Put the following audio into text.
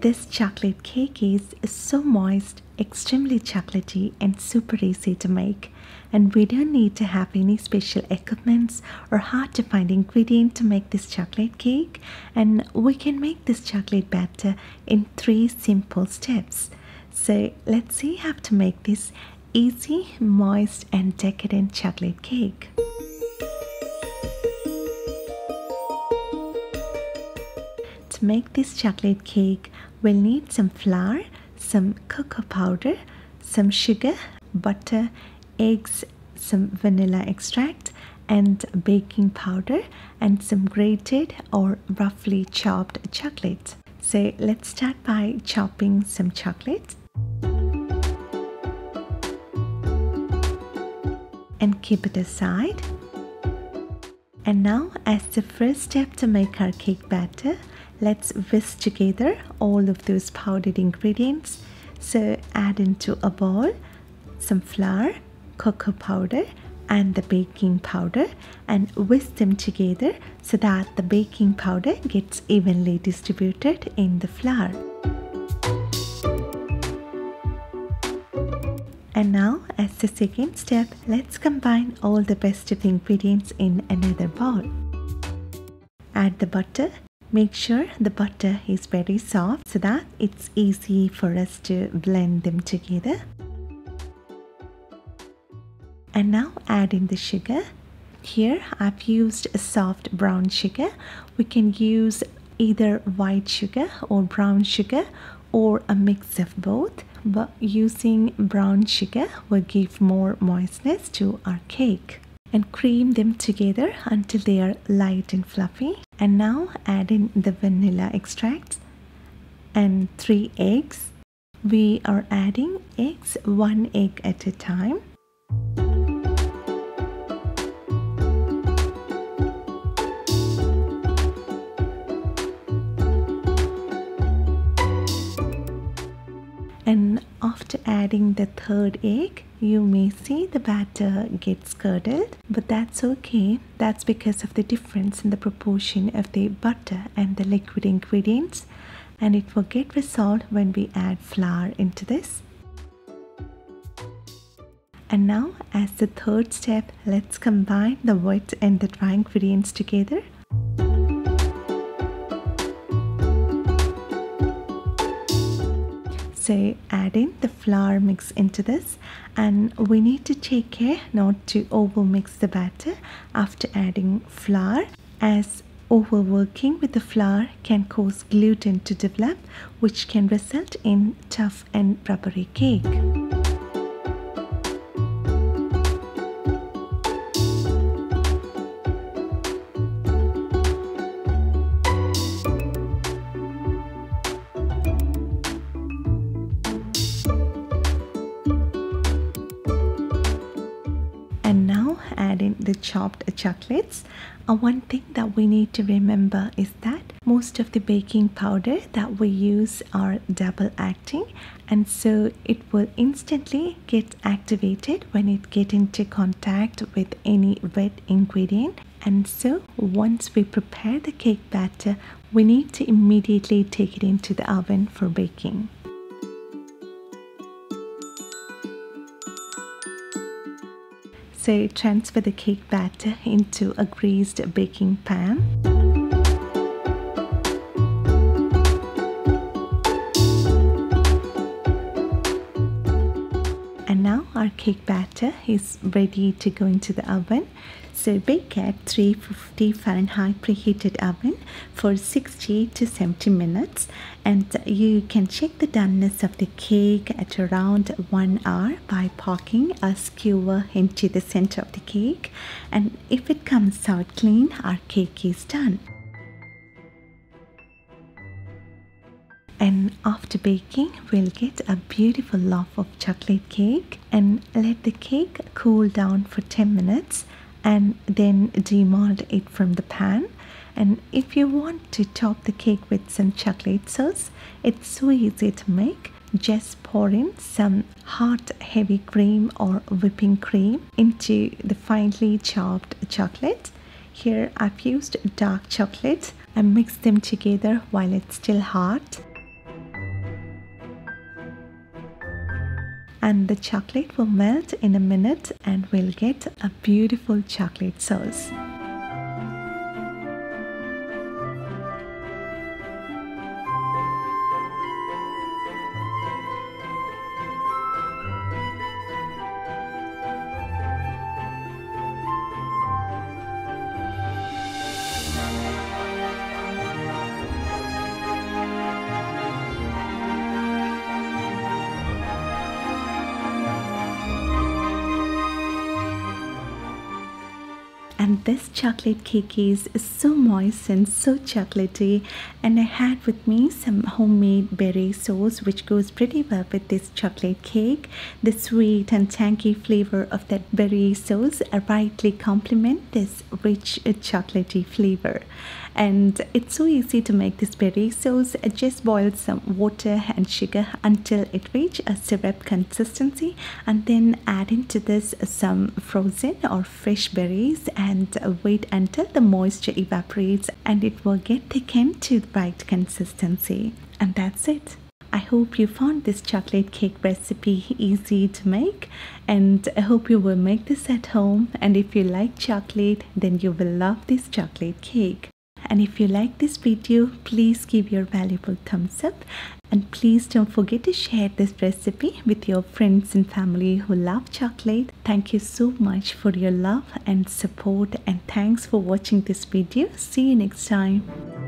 this chocolate cake is so moist, extremely chocolatey, and super easy to make. And we don't need to have any special equipments or hard to find ingredient to make this chocolate cake. And we can make this chocolate batter in three simple steps. So let's see how to make this easy, moist, and decadent chocolate cake. To make this chocolate cake, we'll need some flour, some cocoa powder, some sugar, butter, eggs, some vanilla extract, and baking powder, and some grated or roughly chopped chocolate. So let's start by chopping some chocolate. And keep it aside. And now as the first step to make our cake batter, let's whisk together all of those powdered ingredients. So add into a bowl some flour, cocoa powder and the baking powder and whisk them together so that the baking powder gets evenly distributed in the flour. And now as the second step, let's combine all the best of the ingredients in another bowl. Add the butter. Make sure the butter is very soft so that it's easy for us to blend them together. And now add in the sugar. Here I've used a soft brown sugar. We can use either white sugar or brown sugar or a mix of both but using brown sugar will give more moistness to our cake and cream them together until they are light and fluffy. And now add in the vanilla extract and three eggs. We are adding eggs one egg at a time. And after adding the third egg you may see the batter gets curdled but that's okay. That's because of the difference in the proportion of the butter and the liquid ingredients. And it will get resolved when we add flour into this. And now as the third step let's combine the wet and the dry ingredients together so adding the flour mix into this and we need to take care not to over mix the batter after adding flour as overworking with the flour can cause gluten to develop which can result in tough and rubbery cake. The chopped chocolates. Uh, one thing that we need to remember is that most of the baking powder that we use are double acting and so it will instantly get activated when it get into contact with any wet ingredient. And so once we prepare the cake batter we need to immediately take it into the oven for baking Transfer the cake batter into a greased baking pan. Our cake batter is ready to go into the oven. So bake at 350 Fahrenheit preheated oven for 60 to 70 minutes and you can check the doneness of the cake at around 1 hour by poking a skewer into the center of the cake and if it comes out clean our cake is done. And after baking we'll get a beautiful loaf of chocolate cake and let the cake cool down for 10 minutes and then demold it from the pan. And if you want to top the cake with some chocolate sauce it's so easy to make. Just pour in some hot heavy cream or whipping cream into the finely chopped chocolate. Here I've used dark chocolate and mixed them together while it's still hot and the chocolate will melt in a minute and we'll get a beautiful chocolate sauce. And this chocolate cake is so moist and so chocolatey. And I had with me some homemade berry sauce which goes pretty well with this chocolate cake. The sweet and tangy flavor of that berry sauce rightly complement this rich uh, chocolatey flavor and it's so easy to make this berry sauce just boil some water and sugar until it reach a syrup consistency and then add into this some frozen or fresh berries and wait until the moisture evaporates and it will get thickened to the right consistency. And that's it. I hope you found this chocolate cake recipe easy to make and I hope you will make this at home. And if you like chocolate then you will love this chocolate cake and if you like this video please give your valuable thumbs up. And please don't forget to share this recipe with your friends and family who love chocolate. Thank you so much for your love and support. And thanks for watching this video. See you next time